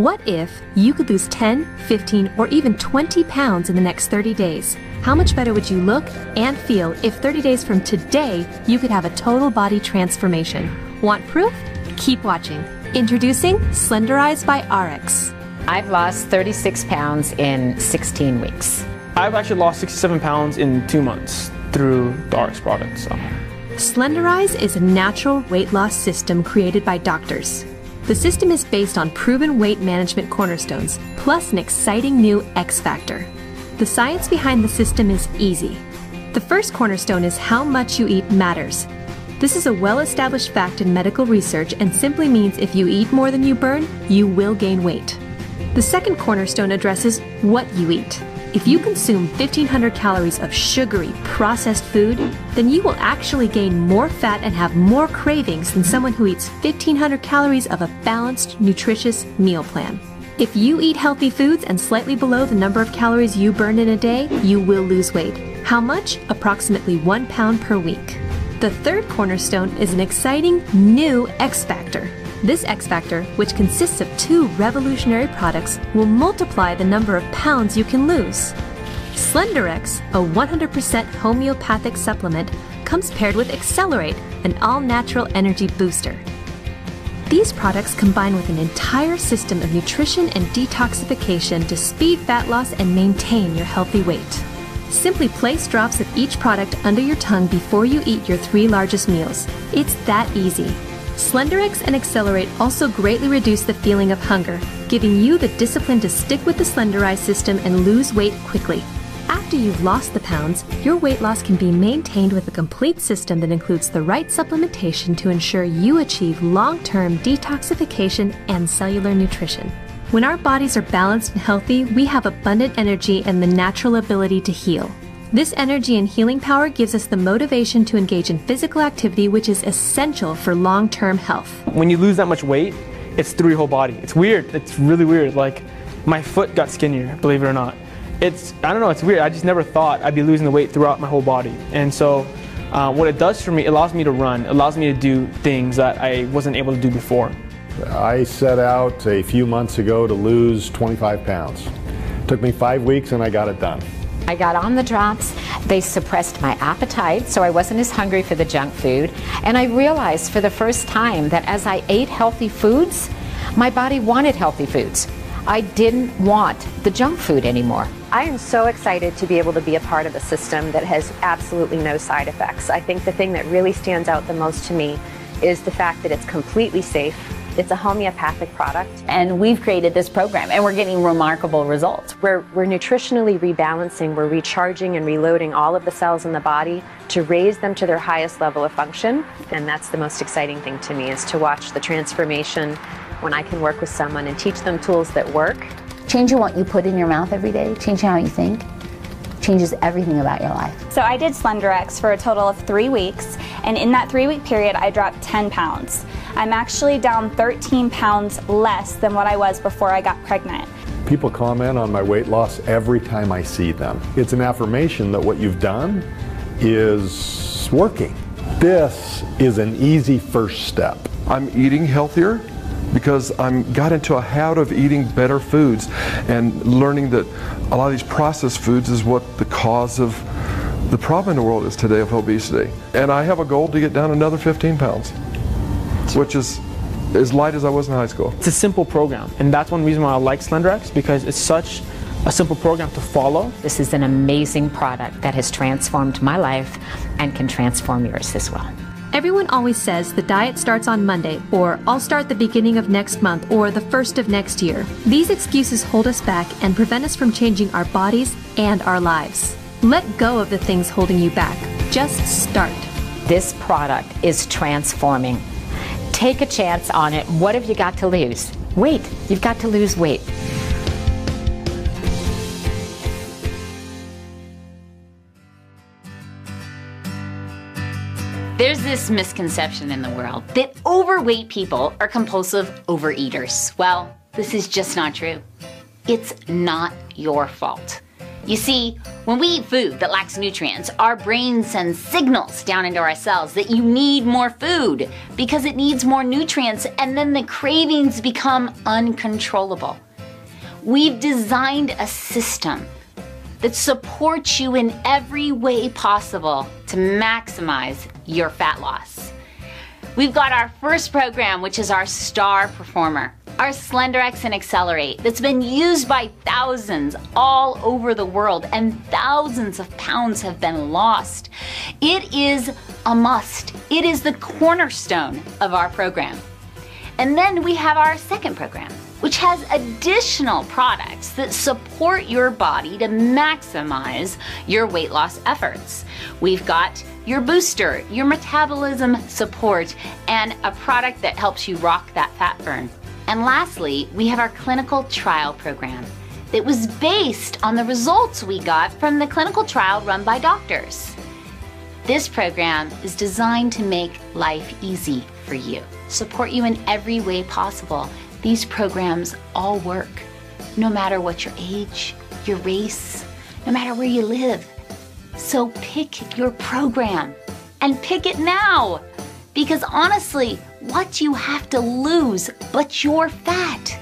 What if you could lose 10, 15, or even 20 pounds in the next 30 days? How much better would you look and feel if 30 days from today you could have a total body transformation? Want proof? Keep watching. Introducing Slenderiiz by Ariix. I've lost 36 pounds in 16 weeks. I've actually lost 67 pounds in two months through the Ariix product. So. Slenderiiz is a natural weight loss system created by doctors. The system is based on proven weight management cornerstones, plus an exciting new X factor. The science behind the system is easy. The first cornerstone is how much you eat matters. This is a well established fact in medical research and simply means if you eat more than you burn, you will gain weight. The second cornerstone addresses what you eat. If you consume 1500 calories of sugary, processed food, then you will actually gain more fat and have more cravings than someone who eats 1500 calories of a balanced, nutritious meal plan. If you eat healthy foods and slightly below the number of calories you burn in a day, you will lose weight. How much? Approximately one pound per week. The third cornerstone is an exciting new X Factor. This X Factor, which consists of two revolutionary products, will multiply the number of pounds you can lose. SlenderX, a 100% homeopathic supplement, comes paired with Accelerate, an all natural energy booster. These products combine with an entire system of nutrition and detoxification to speed fat loss and maintain your healthy weight. Simply place drops of each product under your tongue before you eat your three largest meals. It's that easy. SlenderX and Accelerate also greatly reduce the feeling of hunger, giving you the discipline to stick with the Slenderiiz system and lose weight quickly. After you've lost the pounds, your weight loss can be maintained with a complete system that includes the right supplementation to ensure you achieve long term detoxification and cellular nutrition. When our bodies are balanced and healthy, we have abundant energy and the natural ability to heal. This energy and healing power gives us the motivation to engage in physical activity, which is essential for long term health. When you lose that much weight, it's through your whole body. It's weird. It's really weird. Like, my foot got skinnier, believe it or not. It's, I don't know, it's weird. I just never thought I'd be losing the weight throughout my whole body. And so, uh, what it does for me, it allows me to run, it allows me to do things that I wasn't able to do before. I set out a few months ago to lose 25 pounds. It took me five weeks and I got it done. I got on the drops. They suppressed my appetite, so I wasn't as hungry for the junk food. And I realized for the first time that as I ate healthy foods, my body wanted healthy foods. I didn't want the junk food anymore. I am so excited to be able to be a part of a system that has absolutely no side effects. I think the thing that really stands out the most to me is the fact that it's completely safe, it's a homeopathic product. And we've created this program and we're getting remarkable results. We're, we're nutritionally rebalancing, we're recharging and reloading all of the cells in the body to raise them to their highest level of function. And that's the most exciting thing to me is to watch the transformation when I can work with someone and teach them tools that work. Changing what you put in your mouth every day, changing how you think, changes everything about your life. So I did SlenderX for a total of three weeks, and in that three week period, I dropped 10 pounds. I'm actually down 13 pounds less than what I was before I got pregnant. People comment on my weight loss every time I see them. It's an affirmation that what you've done is working. This is an easy first step. I'm eating healthier because I'm got into a habit of eating better foods and learning that a lot of these processed foods is what the cause of the problem in the world is today of obesity. And I have a goal to get down another 15 pounds, which is as light as I was in high school. It's a simple program, and that's one reason why I like SlenderX because it's such a simple program to follow. This is an amazing product that has transformed my life and can transform yours as well. Everyone always says the diet starts on Monday, or I'll start the beginning of next month, or the first of next year. These excuses hold us back and prevent us from changing our bodies and our lives. Let go of the things holding you back. Just start. This product is transforming. Take a chance on it. What have you got to lose? Weight. You've got to lose weight. There's this misconception in the world that overweight people are compulsive overeaters. Well, this is just not true. It's not your fault. You see, when we eat food that lacks nutrients, our brain sends signals down into our cells that you need more food because it needs more nutrients, and then the cravings become uncontrollable. We've designed a system that supports you in every way possible to maximize your fat loss. We've got our first program, which is our Star Performer, our SlenderX and Accelerate, that's been used by thousands all over the world, and thousands of pounds have been lost. It is a must, it is the cornerstone of our program. And then we have our second program, which has additional products that support your body to maximize your weight loss efforts. We've got your booster, your metabolism support, and a product that helps you rock that fat burn. And lastly, we have our clinical trial program that was based on the results we got from the clinical trial run by doctors. This program is designed to make life easy for you, support you in every way possible. These programs all work, no matter what your age, your race, no matter where you live. So pick your program and pick it now. Because honestly, what you have to lose but your fat?